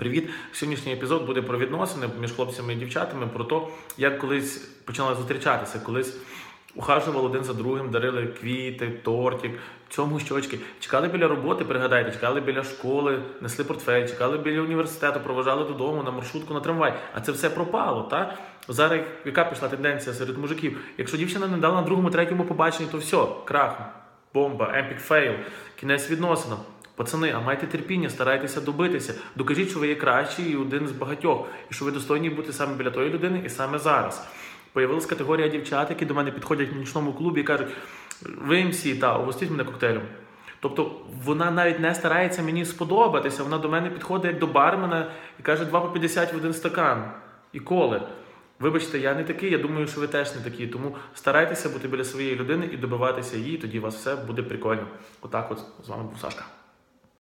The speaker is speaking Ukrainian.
Привіт! Сьогоднішній епізод буде про відносини між хлопцями і дівчатами, про те, як колись почали зустрічатися, колись ухажували один за другим, дарили квіти, тортик, цьом у щочки. Чекали біля роботи, пригадайте, чекали біля школи, несли портфель, чекали біля університету, проважали додому на маршрутку, на трамвай. А це все пропало, так? Зараз яка пішла тенденція серед мужиків? Якщо дівчина не дала на другому, третьому побаченні, то все, крах, бомба, epic fail, кінець відносинам. Пацани, а майте терпіння, старайтеся добитися. Докажіть, що ви є кращий і один з багатьох, і що ви достойні бути саме біля тої людини і саме зараз. Появилась категорія дівчат, які до мене підходять в нічному клубі і кажуть: ви МС, та угостіть мене коктейлем. Тобто вона навіть не старається мені сподобатися. Вона до мене підходить як до бармена і каже 2 по 50 в один стакан. І коли. Вибачте, я не такий, я думаю, що ви теж не такі. Тому старайтеся бути біля своєї людини і добиватися її, тоді у вас все буде прикольно. Отак от з вами був Сашка.